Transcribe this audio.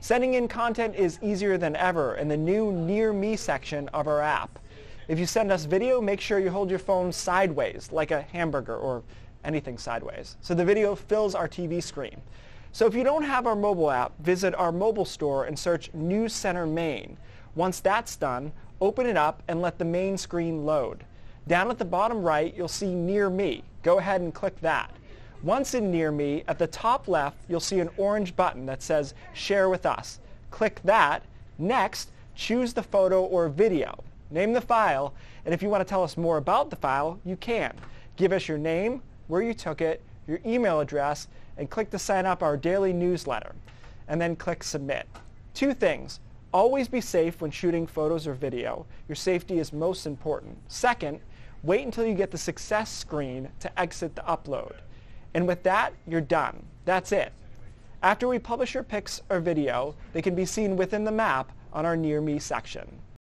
Sending in content is easier than ever in the new Near Me section of our app. If you send us video, make sure you hold your phone sideways, like a hamburger or anything sideways, so the video fills our TV screen. So if you don't have our mobile app, visit our mobile store and search News Center Maine. Once that's done, open it up and let the main screen load. Down at the bottom right, you'll see Near Me. Go ahead and click that. Once in Near Me, at the top left, you'll see an orange button that says Share with Us. Click that. Next, choose the photo or video. Name the file, and if you want to tell us more about the file, you can. Give us your name, where you took it, your email address, and click to sign up our daily newsletter. And then click Submit. Two things. Always be safe when shooting photos or video. Your safety is most important. Second, wait until you get the success screen to exit the upload. And with that, you're done. That's it. After we publish your pics or video, they can be seen within the map on our Near Me section.